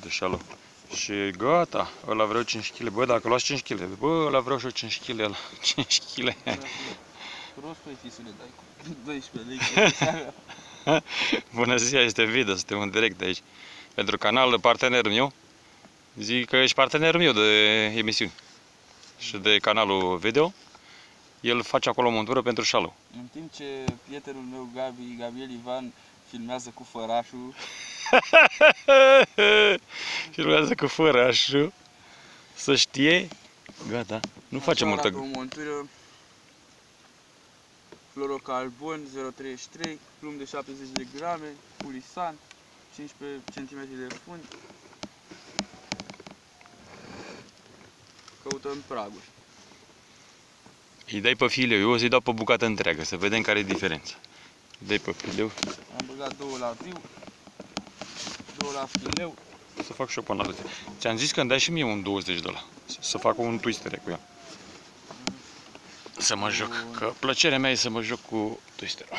de șalou. Și gata, ăla vreau 5 kg. Bă, dacă luați 5 kg, bă, ăla vreau și eu 5 kg, ăla 5 kg. Prost păi fi să le dai cu 12 lei. Bună ziua, este video, suntem în direct de aici. Pentru canal partenerul meu. Zic că ești partenerul meu de emisiuni. Și de canalul video. El face acolo montură pentru șalou. În timp ce prietenul meu Gabi, Gabriel Ivan, filmează cu fărașul, și urmează cu fărașul. Să știe. Gata. Nu face așa multă... arată o montură fluorocarbon 033, plumb de 70 de grame, pulisan, 15 cm de fund. Căutăm praguri. Îi dai pe fileu, eu o să-i dau pe bucată întreagă, să vedem care e diferența. Îi dai pe fileu, Am băgat două la viu, două la fileu. să fac și eu până la Ți-am zis că îmi dai și mie un 20 de la. Să fac un twister cu ea. Să mă joc, că plăcerea mea e să mă joc cu twisterul.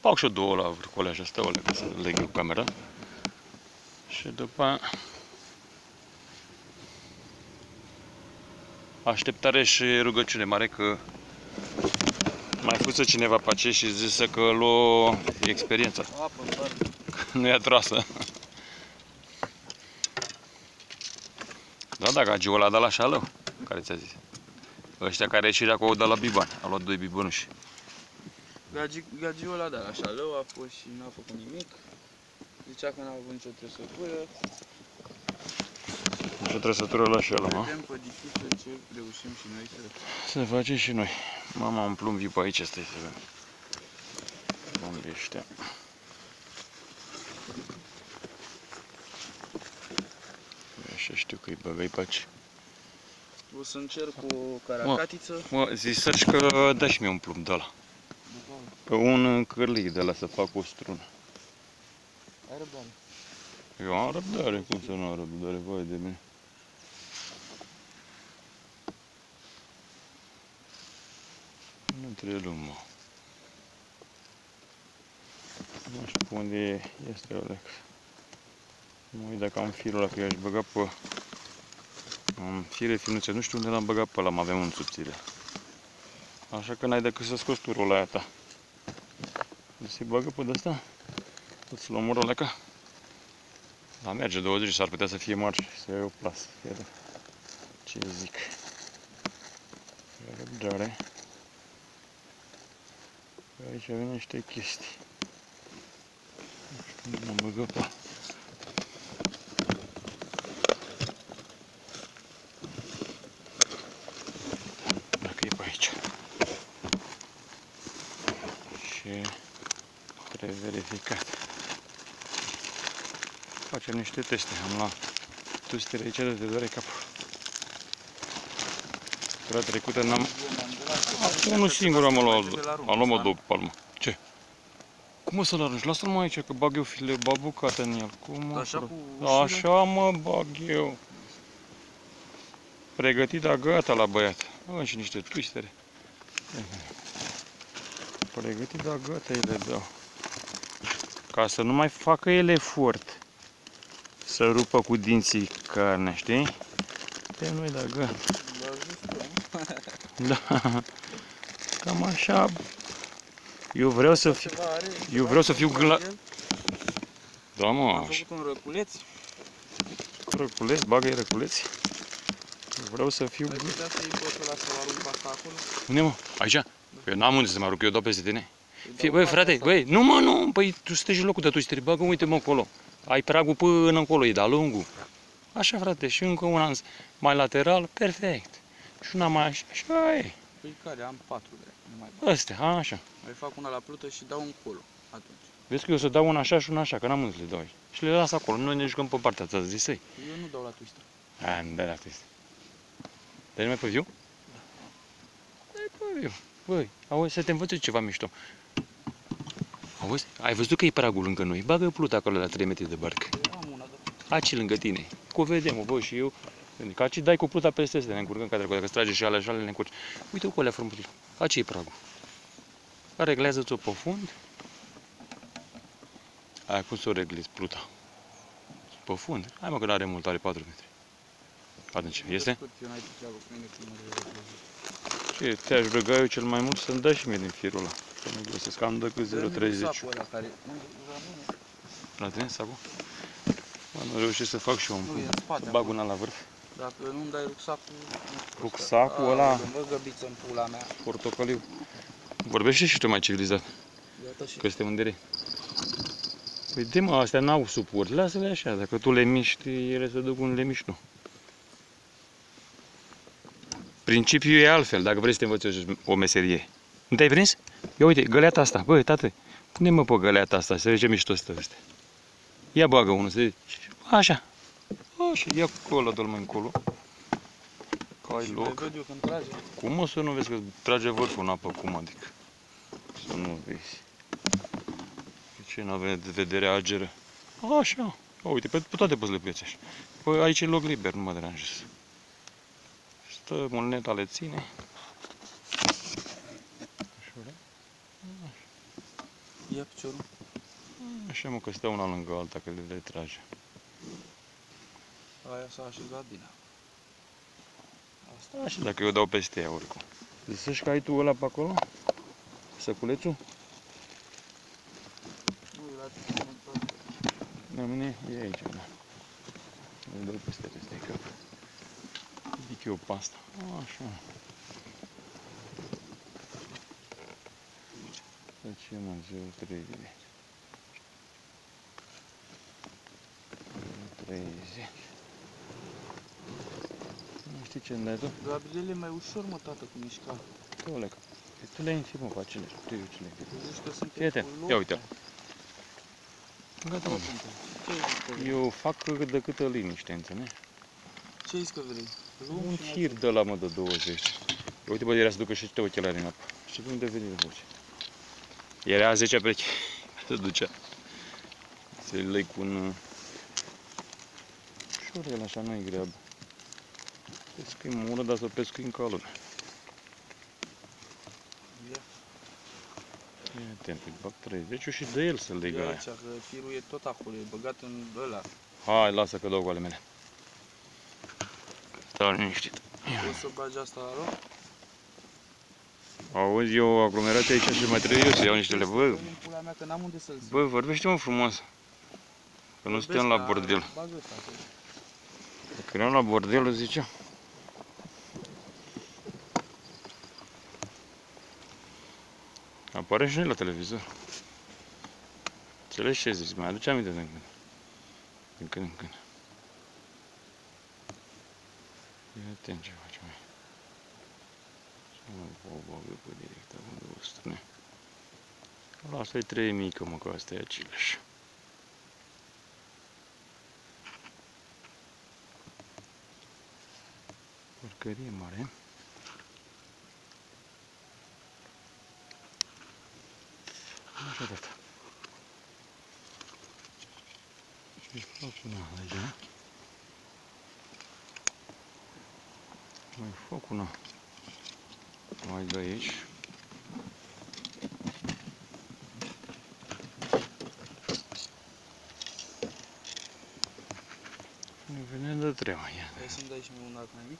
Fac și eu două la vârcoleaș astea, o ca să leg eu camera. Și după aia... Așteptare și rugăciune mare că mai fusă cineva pe aceea și zise că lua experiența. Apă, doar. Nu e trasă. Da, da, gagiul ăla de la șalău, care ți-a zis. Ăștia care ieșirea acolo de la biban. A luat doi bibanuși. Gagi, gagiul ăla, da, la șalău a fost și n-a făcut nimic. Zicea că n-a avut nicio trăsătură. Și o trăsătură la șalău, mă. Vedem pe dificil ce reușim și noi să... Să facem și noi. Mama, un plumb viu pe aici, stai să vedem. Unde ăștia? Așa știu că îi băgai pe aici. O să încerc cu o caracatiță. Mă, zici că dă și mie un plumb de ăla. Pe un cârlig de la să fac o strună. Ai răbdare. Eu am răbdare, cum să nu am răbdare, vai de mine. Nu trebuie mă. Nu știu pe unde e, este Alex. Nu uit dacă am firul ăla, că eu aș băga pe... Am fire finuțe, nu știu unde l-am băgat pe ăla, mă avem un subțire. Așa că n-ai decât să scoți turul la aia ta. Deci se bagă pe de-asta. Îți luăm urul ăla da, merge 20 s-ar putea să fie mari să iei o plasă. Iată. Ce zic. Răbdare. Aici avem niște chestii. Nu știu unde mă băgă pe Dacă e pe aici. Și trebuie verificat facem niște teste. Am luat tustere aici de te doare capul. Tura trecută n-am... Unul singur am luat, am luat mă două palmă. Ce? Cum o să-l arunci? Lasă-l mai aici, că bag eu file, bag bucată în el. Cum mă, Așa frate? cu Așa mă bag eu. Pregătit, dar gata la băiat. Am și niște twistere. Pregătit, dar gata îi le dau. Ca să nu mai facă el efort să rupă cu dinții carne, știi? Pe noi da gata. Da. Cam așa. Eu vreau să fiu... Ceva are, Eu vreau să fiu gla... Da, mă, Am așa. făcut un răculeț. Răculeț, bagă-i răculeți. Eu vreau să fiu... Ai putea să iei botul ăla să-l arunc pe asta acolo? Unde mă? Aici? Eu n-am unde să mă arunc, eu dau peste tine. Îi Fie, dau băi, partea frate, asta. băi, nu mă, nu, păi tu stai în locul de tu stai, bagă, uite mă acolo. Ai pragul până încolo, e de-a lungul. Așa, frate, și încă una mai lateral, perfect. Și una mai așa, așa e. Păi care? Am patru de nu mai bag. Astea, așa. Mai fac una la plută și dau încolo. Atunci. Vezi că eu o să dau una așa și una așa, că n-am unde să le dau aici. Și le las acolo, noi ne jucăm pe partea asta, zis ei. Eu nu dau la twister. A, îmi dă la test. Dai mai pe viu? Dai pe viu. Băi, auzi, să te învăț eu ceva mișto. Auzi, ai văzut că e pragul lângă noi? Bagă pluta acolo la 3 metri de barcă. Eu am una, dar Aci lângă tine. Cu vedem, bă, și eu. Că aci dai cu pluta peste astea, ne încurcăm ca dracu. Dacă strage și alea și alea, ne încurci. Uite cu alea frumos. Aci e pragul. Reglează-ți-o pe fund. Ai cum să o reglezi pluta. Pe fund? Hai mă că n-are mult, are 4 metri. Atunci, este? Cât eu n-ai tu treabă cu mine cum mă reglezi. Ce, te-aș ruga eu cel mai mult să-mi dai și mie din firul ăla. Că nu găsesc, am de cât Dă-mi 0,30. sapul ăla care... Unde? La mine? La tine, sacul? Bă, nu reușesc să fac și eu Nu, e un în spate. Bag acolo. una la vârf. Dacă nu-mi dai rucsacul... Rucsacul ăla- Mă găbiță în pula mea. Portocaliu. Vorbește și tu mai civilizat, Iată și... că suntem în direct. Păi de mă, astea n-au suport, lasă-le așa, dacă tu le miști, ele se duc unde le miști tu. Principiul e altfel, dacă vrei să te învăț eu o meserie. Nu te-ai prins? Ia uite, găleata asta, bă, tată, pune-mă pe găleata asta, să vezi ce mișto stă ăsta. Ia bagă unul, să vezi. Așa. Așa, ia acolo, dă-l mai încolo. Că ai Și loc. le văd eu când trage. Cum o să nu vezi că trage vârful în apă? Cum adică? Să nu vezi. De ce nu avem de vedere ageră? Așa. O, uite, pe, pe toate poți le pleci așa. Păi aici e loc liber, nu mă deranjez. Stă moneta, le ține. Așa, Ia piciorul. Așa mă, că stă una lângă alta, că le, le trage aia s-a așezat bine. Asta. Da, Așa dacă eu dau peste ea oricum. Găsești că ai tu ăla pe acolo? Săculețul? La mine e aici, da. Îl dau peste peste cap. Ridic eu pasta. Așa. Deci e mai 0,3 30. 30. Țicennetul. Gabriele mai ușor, mă, tată, cu mișca. Tăulecă. Păi tu le-ai înfimat pe acele, tu eu ce le-ai înfimat. Fii atent, ia uite-l. Gata, mă, Eu fac cât de câtă liniște, înțelegi? Ce zici că vrei? Lung Un fir de la mă de 20. Uite, bă, era să ducă și te ochelari în apă. Și cum de veni de voce. Era 10 pereche. Se ducea. Se lei cu un... Uh, Șorel, așa, nu-i greabă. Pescui mură, dar să pescui în calune. Ia, Ia atent, îi bag 30 și de el să leg ia aia. aici, că firul e tot acolo, e băgat în ăla. Hai, lasă că dau cu ale mele. Stau liniștit. Poți să bagi asta la loc? Auzi, eu aglomerație aici și mai trebuie eu să iau niște le. Bă, În pula mea, că n-am unde să-l zic. bă, vorbește mă frumos. Că nu suntem la bordel. Bagă ăsta acolo. Dacă eram la bordel, zicea. Apare și noi la televizor. Înțelegi ce zici? Mai aduce aminte din când. Din când în când. Ia atent ce facem mai. Să nu o bagă pe direct, unde o strâne. Lasă-i trei mică, mă, că asta e același. Porcărie mare. Așa de asta. Și fac una aici. Mai fac una. Mai de aici. Ne vine de treaba, ia. Hai să-mi dai și mie un arc mai mic?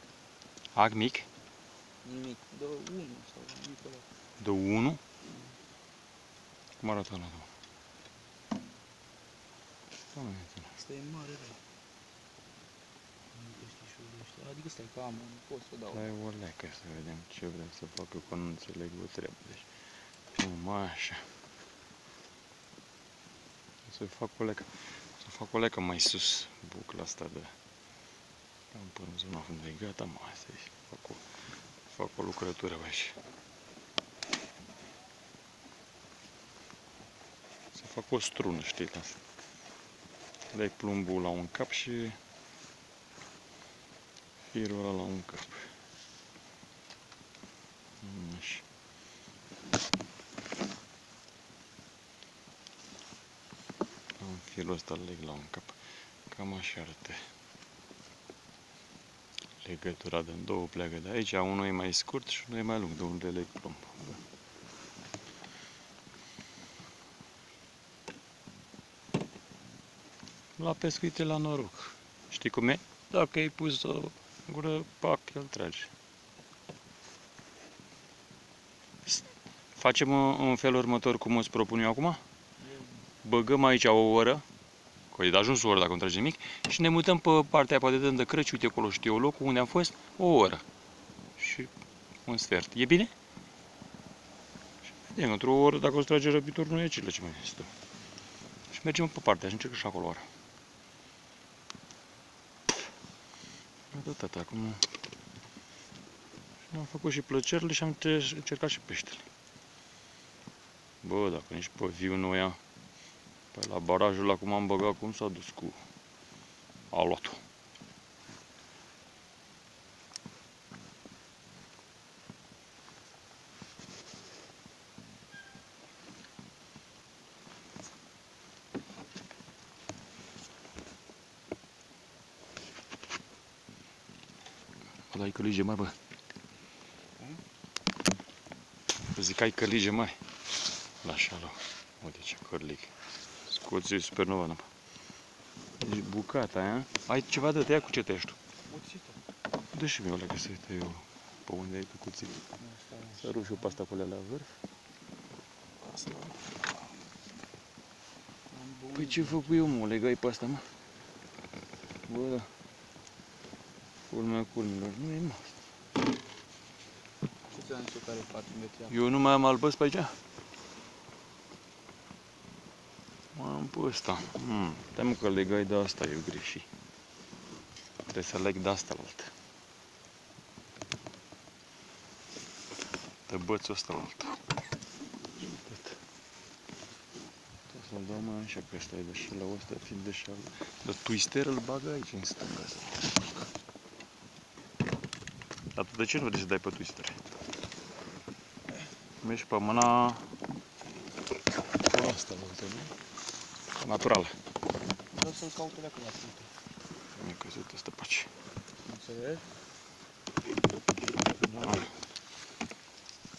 Ac mic, Nimic. Dă unul sau nimic ăla. de 1. Cum arată la două? Doamne, Asta e mare, rău. Nu peștișorul ăștia. Adică stai că am unul, pot să dau. Dai o lecă să vedem ce vrem să facă, că nu înțeleg o treabă. Deci, numai așa. Să fac o lecă, să fac o lecă mai sus, bucla asta de... Am până în zona unde e gata, mă, asta e. Fac o, fac o lucrătură aici. Să fac o strună, știi, ca să... Dai plumbul la un cap și firul ăla la un cap. Așa. Am firul ăsta îl leg la un cap. Cam așa arată. Legătura din două pleacă de aici. Unul e mai scurt și unul e mai lung, de unde leg plumb. La pescuit e la noroc. Știi cum e? Dacă ai pus o gură, pac, el trage. S- Facem uh, în felul următor cum îți propun eu acum? Băgăm aici o oră, că e de ajuns o oră dacă îmi trage nimic, și ne mutăm pe partea aia de de Crăci, uite acolo știu eu locul unde am fost, o oră. Și un sfert. E bine? Și vedem, într-o oră, dacă o să trage răpitor, nu e cele ce mai stăm. Și mergem pe partea și încerc și acolo o oră. Atât, atât, acum... Și am făcut și plăcerile și am tre- încercat și peștele. Bă, dacă nici pe viu nu ia, pe la barajul la cum am băgat, cum s-a dus cu aluatul. Ăla ai călige mari, bă. Zic, ai călige mari. La șalo. Uite ce cărlic. Scoți supernova, napa. Deci bucata aia. Ai ceva de tăiat cu ce tăiești tu? Cuțită. Dă și mie o leagă să uite eu pe unde ai tu cuțit. Să rup și eu pe asta cu alea la vârf. Asta. Am bun. Păi ce făcut eu, mă? O legai pe asta, mă? Bă, da. Culmea culmilor. Nu e, mă. Ce ți-am zis eu care e parte de treabă? Eu nu mai am albăs pe aici? Mai am pe ăsta. Hmm. Stai mă că legai de asta, eu greșit. Trebuie să leg de asta la altă. De bățul ăsta la altă. Atât. Trebuie să-l dau mai așa, că ăsta e de și la ăsta, fiind de și al... Dar twister îl bagă aici, în stânga. Să Dar tu de ce nu vrei să dai pe twister? Mergi pe mâna asta, la altă, nu? Naturală. Vreau să-l caut pe dacă la puncte. Mi-a căzut ăsta pe aici. Înțelegi?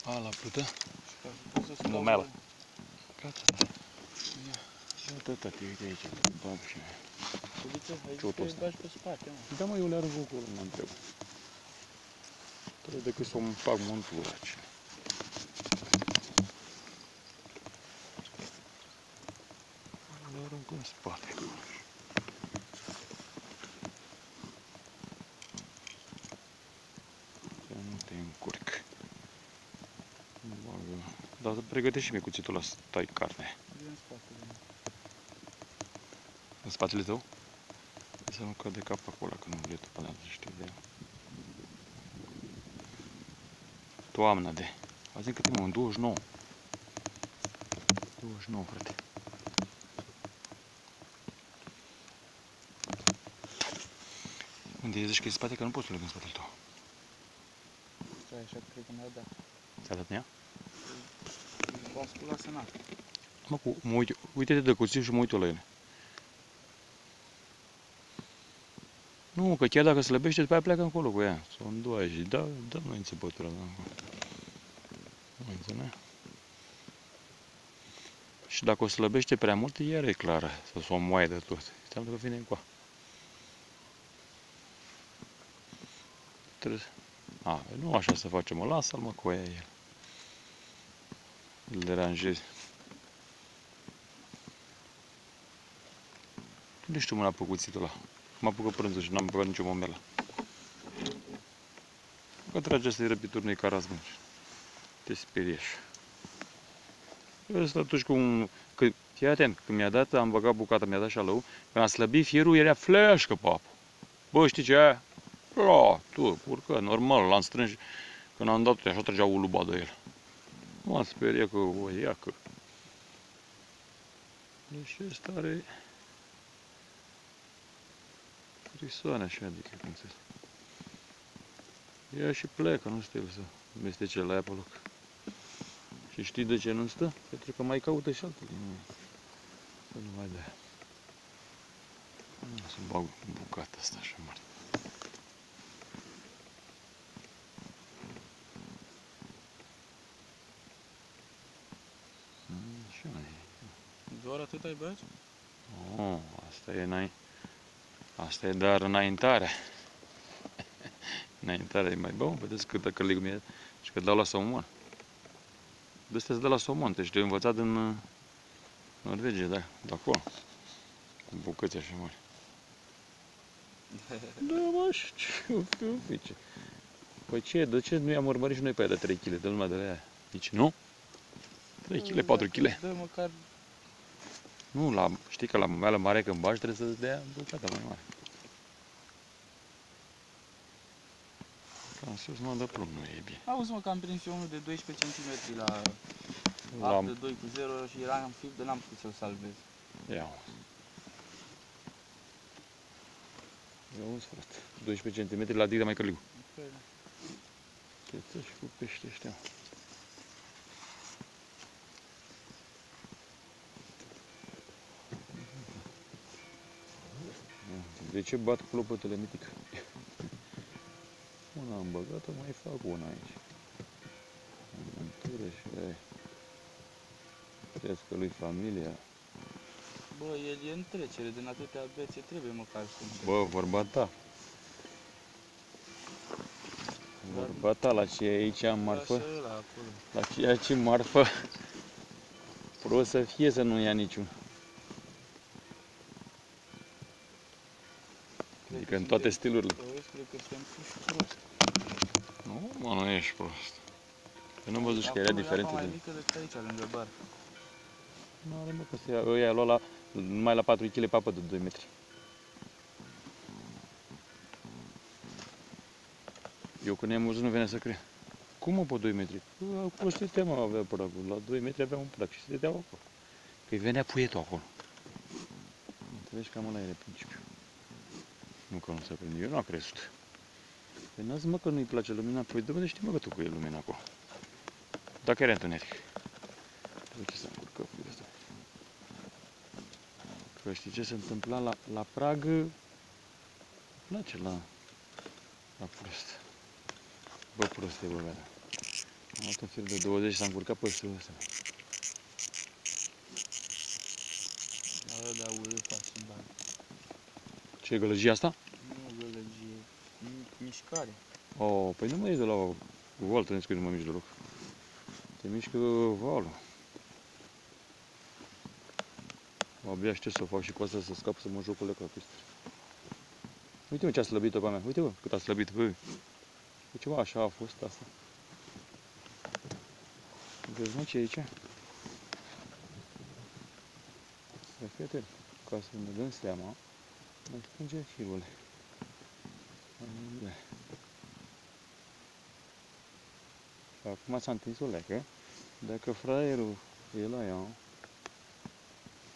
A, la plută? Și ca să pot să-ți caut Momelă. pe- Gata. Uite, tati, uite aici. Bag și mie. Uite, aici Ciotul te ăsta. bagi pe spate, mă. Da, mă, eu le arunc acolo, nu am treabă. Trebuie decât să-mi fac montura aici. Le arunc în spate. Să nu te încurc. Bagă. Dar pregătește și mie cuțitul ăla să tai carne. Vine în spate. mă. În spatele tău? Să nu cade cap acolo, că nu vrei tu pe alea, știi de ea. Toamna de. Azi în câte mă? În 29. 29, frate. Unde e? Zici că e în spate? Că nu poți să leg în spatele tău. Stai, așa cred că mi-a dat. Ți-a dat în ea? Bascul la senat. Mă, cu, mă uite, uite-te de cuțit și mă uit eu la ele. Nu, că chiar dacă slăbește, după aia pleacă încolo cu ea. Să o îndoaie și da, da, nu înțepătura. Da. Nu înțeleg. Și dacă o slăbește prea mult, iar e clară să s-o moaie de tot. Înseamnă că vine încoa. Trebuie să... A, nu așa să facem, mă, lasă-l mă cu aia el. Îl deranjezi. Unde știu mâna pe cuțitul ăla? M-a apucat prânzul și n-am băgat nicio momelă. Că trage să-i răpitur nu-i ca razmân. Te speriești. Ăsta atunci cum... Că, fii atent, când mi-a dat, am băgat bucata, mi-a dat și șalău, când a slăbit fierul, era fleșcă pe apă. Bă, știi ce e aia? Bă, tu, urcă, normal, l-am strâns și când am dat așa trăgea uluba de el. M-a speriat că o iacă. Deci ăsta are frisoane așa, adică cum să Ia și pleacă, nu stă el să mestece la ea pe loc. Și știi de ce nu stă? Pentru că mai caută și altele. Nu. Să nu mai dea. Să bag bucata asta așa mare. Așa e. Doar atât ai băiat? Oh, Asta e, înain... Asta e doar înaintare. înaintarea e mai bun, vedeți câtă căligă e și că dau la somon. De astea de la somon, deci te învățat în uh, Norvegia, da, de acolo. Cu bucăți așa mari. Da, mă, și ce fiu, fice. Păi ce, de ce nu i-am urmărit și noi pe aia de 3 kg, de lumea de la aia? Zici, nu? 3 kg, 4 kg. Dă măcar Nu, la, știi că la meală mare când bași trebuie să-ți dea bucata mai mare. Ca în sus mă dă plumb, nu e bine. Auzi mă că am prins eu unul de 12 cm la La, apă de 2 cu 0 și era în fib de n-am putut să-l salvez. ia Auzi, frate, 12 cm la digra mai căliu. Păi, Cheță și cu pește ăștia. De ce bat clopotele mitic? Una am băgat-o, mai fac una aici. Mântură și ai. Crească lui familia. Bă, el e în trecere din atâtea bețe, trebuie măcar să Bă, vorba ta. Vorba ta, la ce e aici am marfă? Așa e ăla acolo. La ceea ce marfă prost să fie să nu ia niciun. Cred Adică că în toate suntem- stilurile. Auzi, cred că suntem puși prost. Nu, mă, nu ești prost. Că nu am văzut și că era Acolo e apa diferență mai de... mică decât aici, lângă bar. Nu are mă, că se ia, ăia lua la numai la 4 kg papă de 2 metri. Eu când i-am văzut nu venea să cred. Cum mă pe 2 metri? Bă, Acolo stătea mă, avea pragul. La 2 metri avea un prag și stăteau acolo. Că-i venea puietul acolo. Înțelegi cam ăla era principiul. Nu că nu se prinde. Eu nu am crezut. Păi n-ați mă că nu-i place lumina. Păi de știi mă că tu cu e lumina acolo. Dacă era întuneric. De ce să încurcă cu asta? Că știi ce se întâmpla la, la prag? Îmi place la, la prost. Bă, prost e băgata. Am luat un fir de 20 și s-a încurcat pe ăsta. Ăla de urât faci în bani. Ce e gălăgia asta? Nu gălăgie, mi- mișcare. Oh, păi nu mă ies de la o voltă, nici că nu mă mișc deloc. Te mișcă valul. Abia aștept să o fac și cu asta să scap să mă joc cu leca peste. Uite mă ce a slăbit-o pe a mea. Uite mă cât a slăbit. Bă. E ceva așa a fost asta. Vezi mă ce e aici? Să fii atent. Ca să ne dăm seama. Mai strânge firul. Da. Și acum s-a întins o leacă. Dacă fraierul e la ea,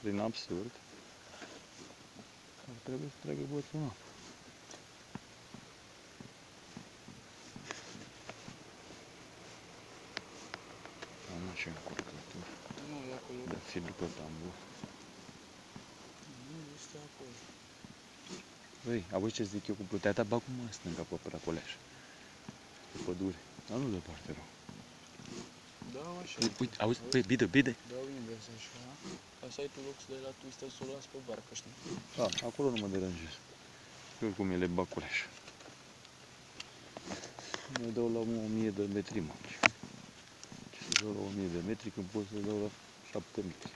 prin absurd, ar trebui să tragă boțul în apă. Am și încurcătură Nu, e acolo. de fi după tambur. Nu, este acolo. Băi, auzi ce zic eu cu plutea ta? Bă, cum mă stânga pe Pracoleș. Pe pădure. Dar nu departe rău. Da, așa. Uite, uite, auzi, băi, bide, bide. Dau invers așa. Ca să ai tu loc să dai la twister să o las pe barcă, știi? Da, acolo nu mă deranjez. Eu oricum el e baculeș. Mă dau la 1000 de metri, mă. Ce să dau la 1000 de metri când pot să dau la 7 metri.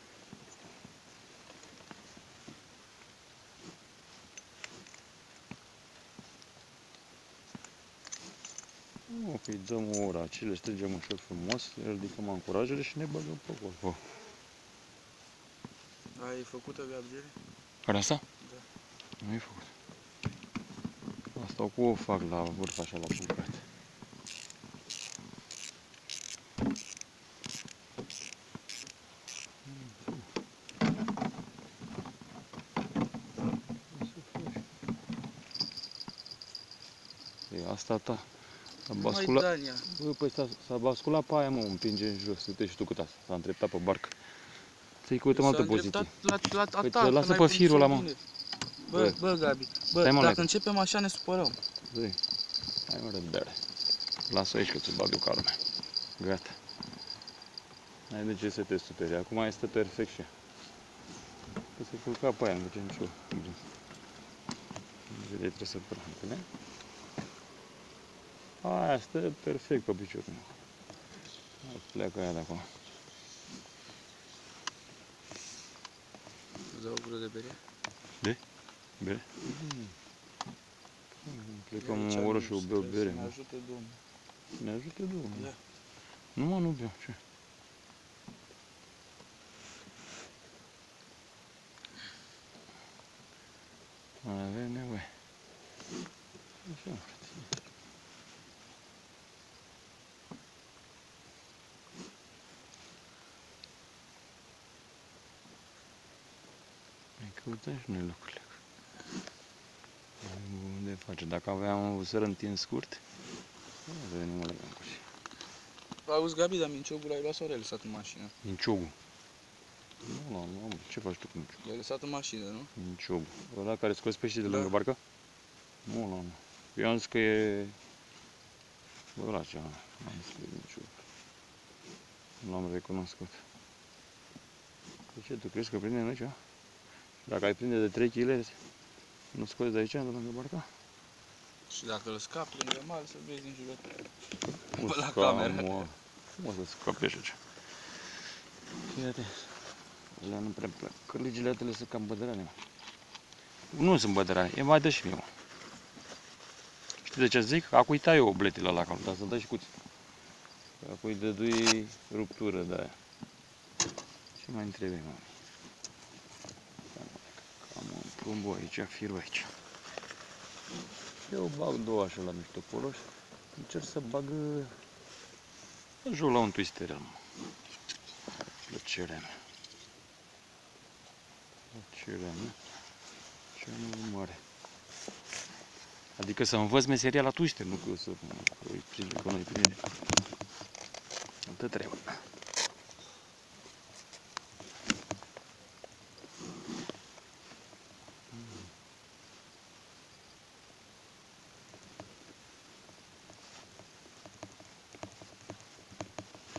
Nu, că îi dăm o oră, ce le strângem așa frumos, le ridicăm ancorajele și ne băgăm pe acolo. Ai făcută, Gabriel? Care asta? Da. Nu e făcut. Asta cu o fac la vârf așa la bucate. E asta ta. S-a Mai basculat. Dania. Bă, păi s-a, s-a basculat pe aia, mă, împinge în jos. Uite și tu cât asta. S-a îndreptat pe barcă. Ți-ai cu în altă S-a poziție. îndreptat La, la, Păi ta, să că lasă n-ai pe pus firul ăla, mă. bine. Bă, Bă. bă, Gabi, bă, Stai, mă, dacă leacă. începem așa ne supărăm. Băi, hai mă răbdare. Lasă aici că ți bag eu ca lumea. Gata. Hai de ce să te superi. Acum este perfect și. Că se culca pe aia, nu duce nicio brânză. Vede, trebuie să prâncă, Aia stă perfect pe picior. Pleacă aia de acolo. Îți dau o gură de bere? Bere? Mm. Plecăm Aici în oră și o nu beau stres, bere. Ne mă. ajută Domnul. Ne ajută Domnul. Da. Nu mă, nu beau. Ce? Mai avem nevoie. Așa, frate. Mai căutăm și noi locurile. Unde face? Dacă aveam un săr întins scurt, nu venim la și. Auzi, Gabi, dar minciogul l-ai luat sau l-ai lăsat în mașină? Minciogul. Nu, nu, nu, ce faci tu cu minciogul? L-ai lăsat în mașină, nu? Minciogul. Ăla care scoți pește de Da. lângă barcă? Nu, nu, nu. Eu am zis că e... Bă, la ce am zis că e minciogul. Nu l-am recunoscut. De ce, tu crezi că prinde în aici? Dacă ai prinde de 3 kg, nu scoți de aici, de lângă barca? Și dacă îl scapi lângă mal, să vezi din jurătură. Cum Pe la scam, cameră. mă. Cum o să scape așa ce? Iată. Alea nu prea plac. Căligile atele sunt cam bădărane, mă. Nu sunt bădărane, e mai dă și mie, mă. Știi de ce zic? Acu-i tai obletile la acolo, dar să dai și cuți. Acu-i dădui ruptură de aia. Ce mai trebuie, mă? Am un plumbo aici, firul aici. Eu bag două așa la mișto acolo și încerc să bag uh, joc la un twister, mă. Plăcerea mea. Plăcerea mea. Ce nu mare. Adică să învăț meseria la twister, nu că eu să mă îi prinde, că nu îi prinde. Altă treabă.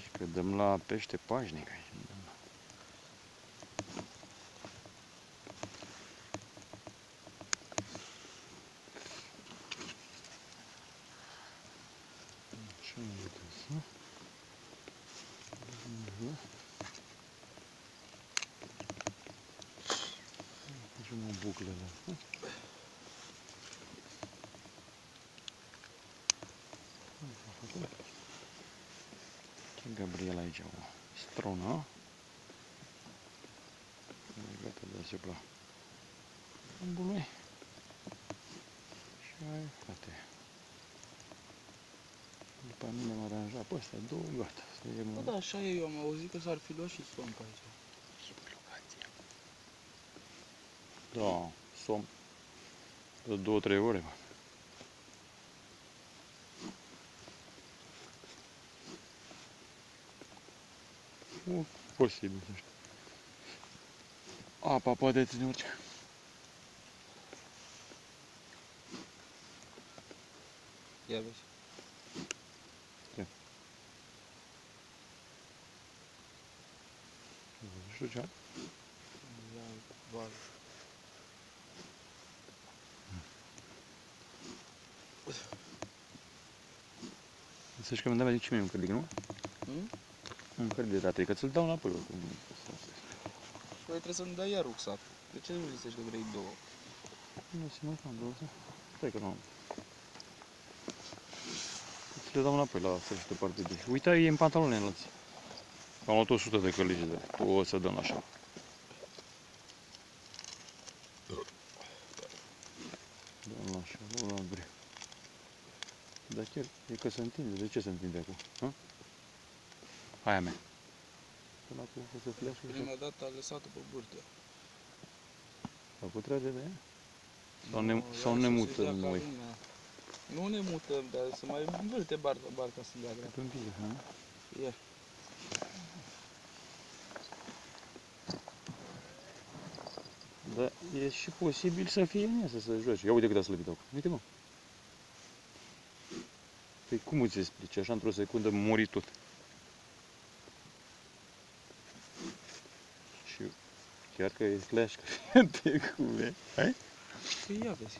Și că dăm la pește pașnic aici. nu dăm la- Ce mai uite asta? Mhm. Facem o buclă de asta. Ce Gabriel aici, o stronă. E gata deasupra ambului. Și ai, frate. După mine am aranjat pe astea două, gata. Să e Bă, da, așa e, eu am auzit că s-ar fi luat și somn pe aici. locația. Da, somn. De două, trei ore, bă. Nu, posibil, nu știu. Apa poate ține orice. Ia vezi. Nu știu ce. Ia val. Să știi că mi-am dat ce mi un cărdic, nu? Hmm? Un cărdic de adică ți-l dau înapoi oricum. Păi trebuie să-mi dai iar rucsac. De ce nu zicești că vrei două? Nu se mai fac două, să- Stai că nu am. Ți le dau înapoi la sfârșitul partidei. Uite, e în pantaloni înălți. Am luat 100 de căligi de alea. O să dăm așa. Dăm la așa, o la bre. Dar chiar e că se întinde. De ce se întinde acum? Ha? Aia mea. Până acum o să fie așa. Prima dată a lăsat-o pe burtă. A făcut trage de ea? Sau ne, Nu, sau ia ne să se mută dea în ca noi? lumea. Nu ne mutăm, dar să mai învârte barca, barca să dea grea. Pe un pic, ha? Ia. Dar e și posibil să fie în ea să se joace. Ia uite cât a slăbit acum. Uite mă. Păi cum îți explici? Așa într-o secundă mori tot. Și Chiar că e slash că te cume. Hai? Că ia vezi.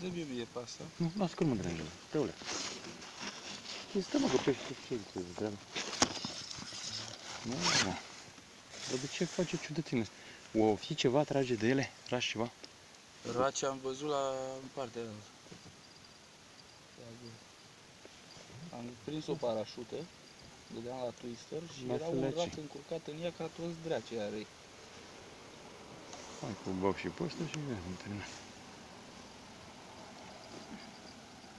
Dă-mi mie pe asta. Nu, lasă că nu mă deranjează. Teule. Păi stă mă că pește ce ce treabă. Nu, mă. Dar de ce face ciudăține? O fi ceva, trage de ele? Tragi ceva? Raci am văzut la în partea aia. Am prins o parașută, dădeam la twister și La era un sălăcii. rat încurcat în ea ca toți dracii aia răi. Hai cu bag și pe ăsta și gata, terminat.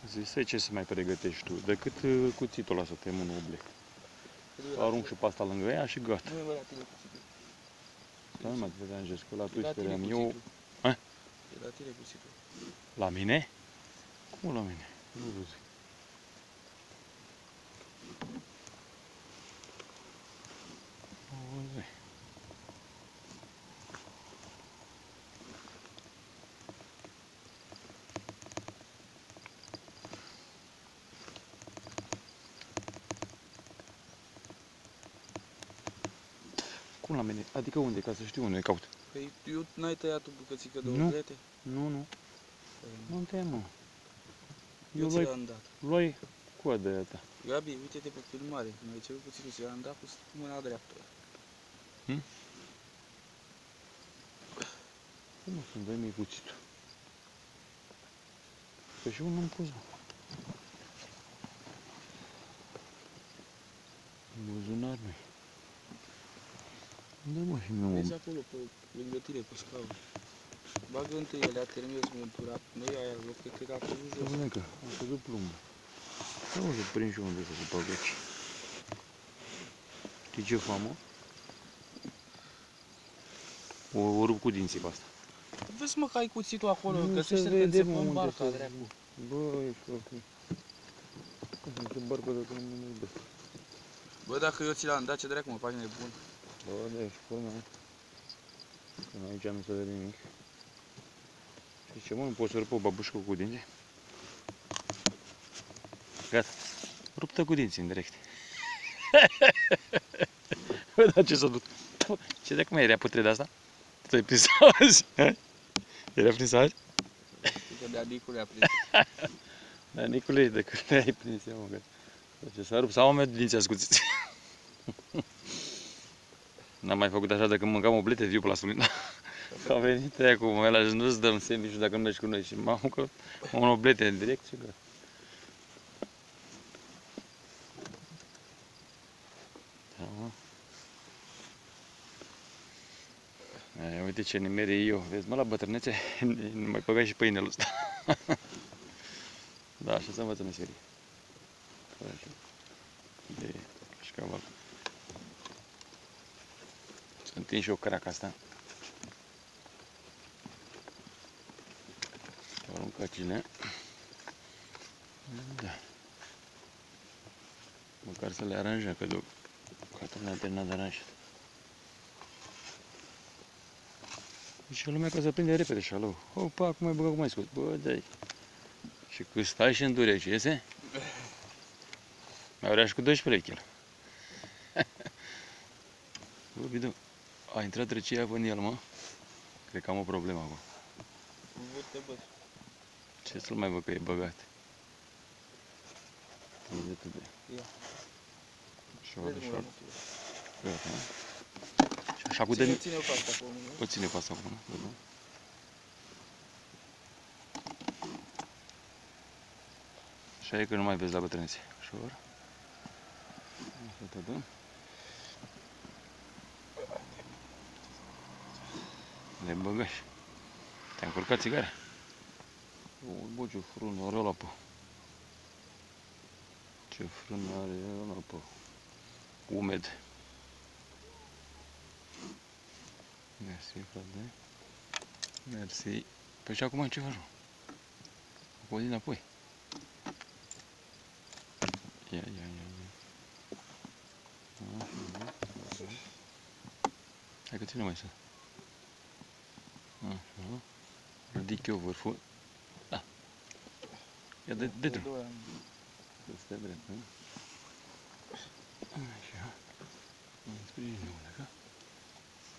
Zisai ce să mai pregătești tu, decât uh, cuțitul ăla să tem un oblec. Arunc și pe asta lângă ea și gata. Nu e bă la tine cuțitul. Da, nu mai te deranjez, că la E la twister tine am eu... cuțitul. Ha? E la tine cuțitul. La mine? Cum la mine? Nu văd. Adică unde? Ca să știu unde caut. Păi eu n-ai tăiat o bucățică de Nu. oglete? Nu, nu. Nu te mă. Eu Eu ți luai, l-am dat. luai coada aia ta. Gabi, uite-te pe filmare. Mi-ai cerut puțin, ți l-am dat cu mâna dreaptă. Cum o să-mi dai mie cuțitul? Păi și unul am pus, mă. În buzunar, măi. Unde mă și mi Vezi acolo, pe lângă tine, pe scaun. Bagă între ele, a terminat montura. Noi aia, eu cred, cred că a căzut jos. Să că am căzut plumbul. Nu o să prind și unde să se bag aici. Știi ce fac, mă? O, o rup cu dinții pe asta. Vezi mă că ai cuțitul acolo, Nu găsește-l se când se vede, mă, pun unde barca, să- dracu. Băi, frate. Cum se barcă dacă nu mă iubesc? Bă, dacă eu ți l-am dat, ce dracu mă faci nebun. Bă, da, și culmea. Până aici nu se vede nimic. Și ce mă, nu poți să rup o babușcă cu dinții? Gata. Ruptă cu dinții în direct. Bă, da, ce s-a dus? Ce de cum era putre de asta? Tu ai prins azi? ha? Era prins azi? Știi că de-a Nicu le-a prins. Da, Nicule, de când le-ai prins eu, mă, gata. Ce s-a rupt, sau am eu dinții ascuțiți. N-am mai făcut așa de când mâncam oblete viu pe la Sulina. Că a venit aia cu măla și nu-ți dăm sandwich dacă nu mergi cu noi. Și m-am mâncat un oblete în direct și gata. Da, mă. Aia, uite ce nimeri eu. Vezi, mă, la bătrânețe, nu mai băgai și pâinele ăsta. da, așa se învăță meserie. Fă Așa. De șcaval. Să întind și eu craca asta. Arunca cine? Da. Măcar să le aranjăm, că deocamdată nu a terminat de aranjat. Și lumea ca să prinde repede șalou. Opa, cum mai băga, cum mai scos. Bă, dai. Și când stai și îndure și iese, mai vrea și cu 12 lei el. Bă, Bidu, a intrat răcia în el, mă? Cred că am o problemă acum. Vă-te bă. Ce să-l mai văd că e băgat? Uite de. Ia. Șor, Vede-mă la șor. motiv. Gata, mă. Și așa cu Ține, de... ține-o pe asta acolo, nu? O ține pe asta acum, nu? Așa e că nu mai vezi la bătrânețe. Ușor. Să te dăm. Le băgași. Te-a încurcat țigara? O, bă, ce frân are ăla pe. Ce frân are ăla pe. Umed. Mersi, frate. Mersi. Păi și acum ce faci, mă? O din înapoi. Ia, ia, ia, ia. Așa, așa. Hai că ține mai să. Așa. Ridic eu vârful. Da. Ia de, de drum. Doi ani. Să stai drept, nu? Așa. Mai sprijină una, ca?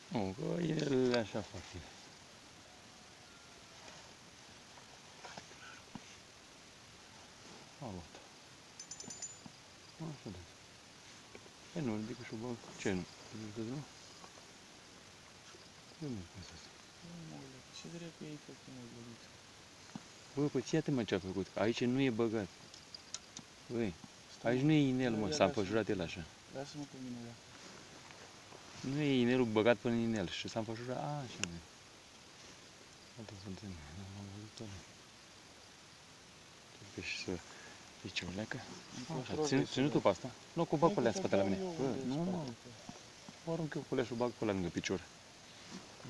Nu, că ele așa fac ele. A luat. Așa de. E nu, ridică și o bag. Ce nu? Ridică nu? Nu, nu, cum să zic. Ce dracu ei făcut mă gândit? Bă, păi ți te mă ce-a făcut. Aici nu e băgat. Băi, aici nu e inel, mă, s-a înfășurat el așa. Lasă-mă pe mine, da. Nu e inelul băgat până în inel și s-a înfășurat. A, așa mă. Altă să înțeleg. Am văzut ăla. Trebuie și să... Deci o leacă. Așa, ține, ține tu pe asta. Nu, cu bag pe alea în spate la mine. Bă, nu, mă. O arunc eu cu leașul, bag pe la lângă picior.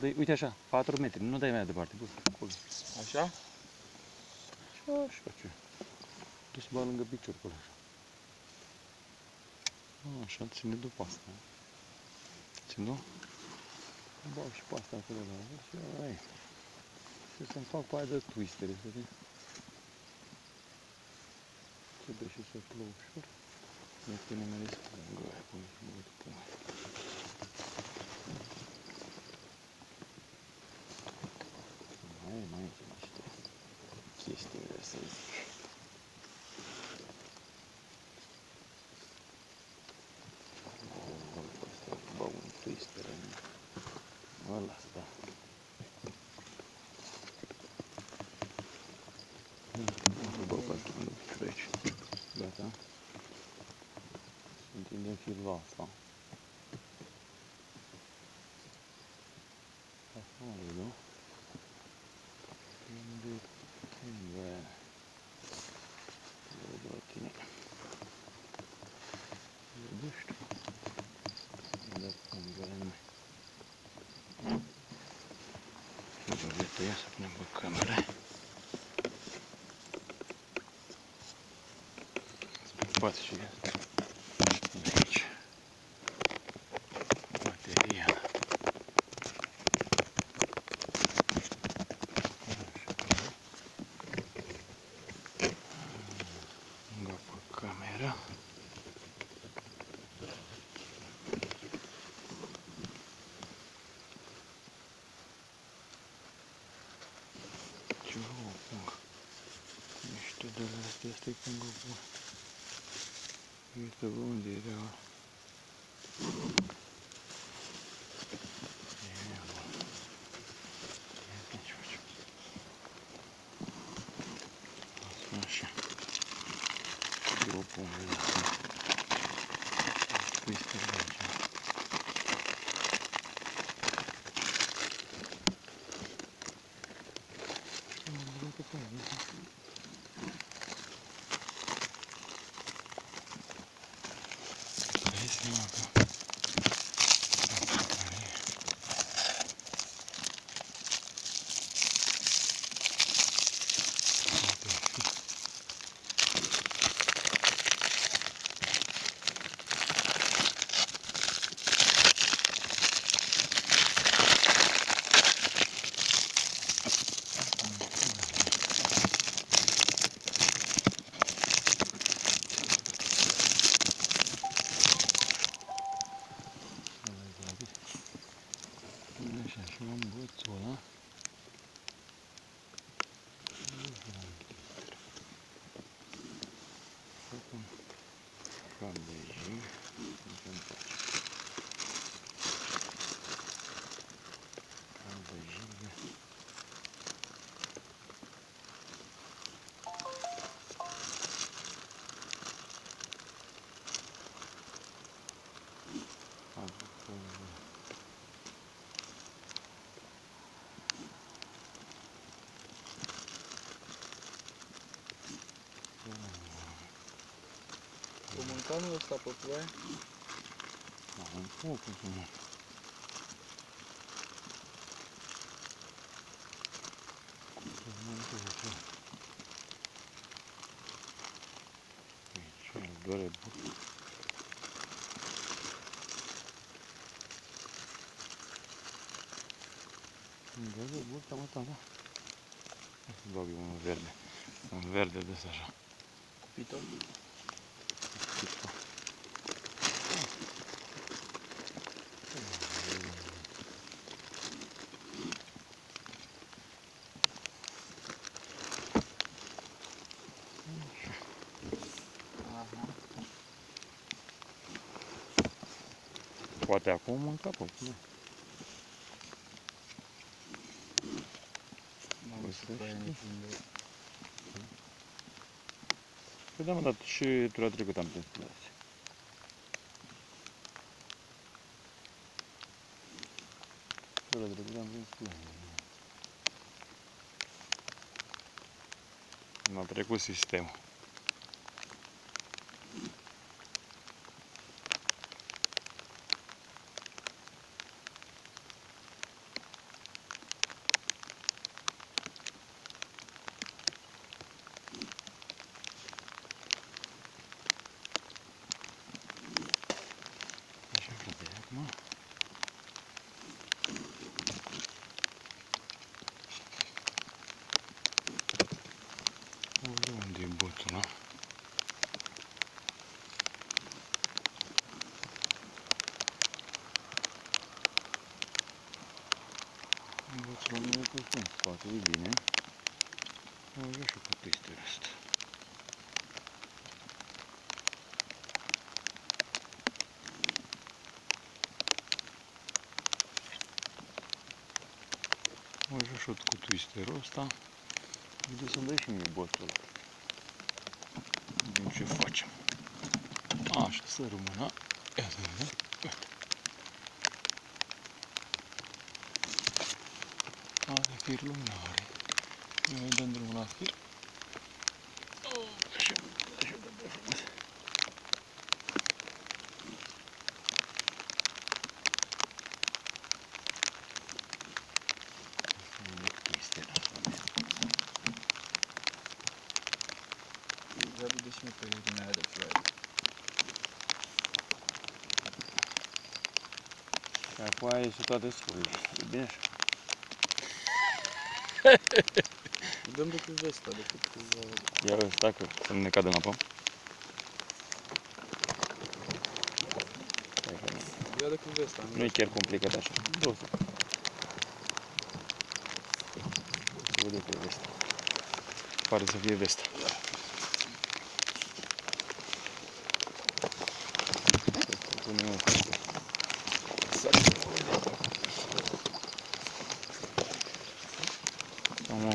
Dă uite așa, 4 metri, nu dai mai departe, bă, acolo. Așa? Și așa ce. Du să bag lângă picior pe ăla, așa. A, Așa, ține după asta. Ține? Bag și pe asta acolo, da. Și ai. Și să-mi fac pe aia de twistere, să vedem. Trebuie și să plouă ușor. Nu te nimeresc pe lângă aia, până și mă uit pe aia. Mai e, mai e niște chestii de să zic. Bag pe asta, bag un twister în ăla, da. Bă, bă, nu treci. Gata. Întindem firul asta. Așa, nu? Unde tinde? Văd la tine. Vedești? Da, cum vrem. Uite, ia să punem pe cameră. Poate și de aici. De la astea, stai când o pun. Uite unde era. E, bă. Ia să ce facem. Asta așa. Eu o pun de asta. Twister de aici. Am văzut pe aia, Dai seama că... Așa, și luăm bățul ăla. Facem cabejii. Facem cabejii. Aduc Comunicanul ăsta pe ploaie? Am focul să mă. Aici îl doare but. Îmi doare burta, mă, tata. Hai să bag eu unul verde. Un verde de ăsta așa. Piton? Poate acum în capul. Da. Mamă, O ce să fain e știi. când- Păi da, mă, dar și tura trecut am prins până azi. Tura trecut am prins până azi. M-a trecut sistemul. Așa, frate, acum. Ule, unde e botul, na? Botul nu e pe fund, poate e bine. O ia și cu twister ăsta. O ia și cu twisterul ăsta. Uite să-mi dai și mie botul. Vedem ce facem. Așa, să rămână. Ia să vedem. Uite. Are fir luminare. Noi dăm drumul la fir. Așa, așa, așa frumos. Asta e mic twister, asta e. Ia vede și mie pe din aia de floare. Și acum ai ieșit toate sforile. E bine așa? Dăm decât vesta, decât uh, Ia vezi, dacă să nu ne cadă în apă. Stai că nu- Ia decât vesta. Nu e chiar complicat așa. Două să. Se vede că e vesta. Pare să fie vesta. Să punem un pic.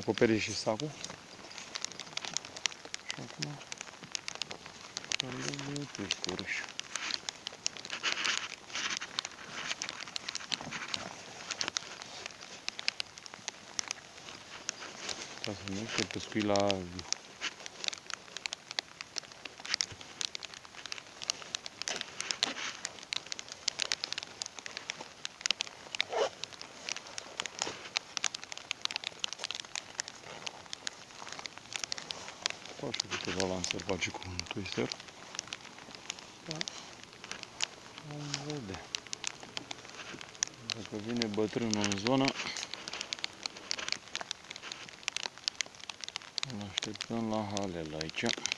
Am acoperit și sacul. Și acum să-l dăm twisterul și Ca să nu se pescui la viu. Fac și câteva lansări face cu un twister. Da. Vom vedea. Dacă vine bătrânul în zonă, îl așteptăm la halel aici.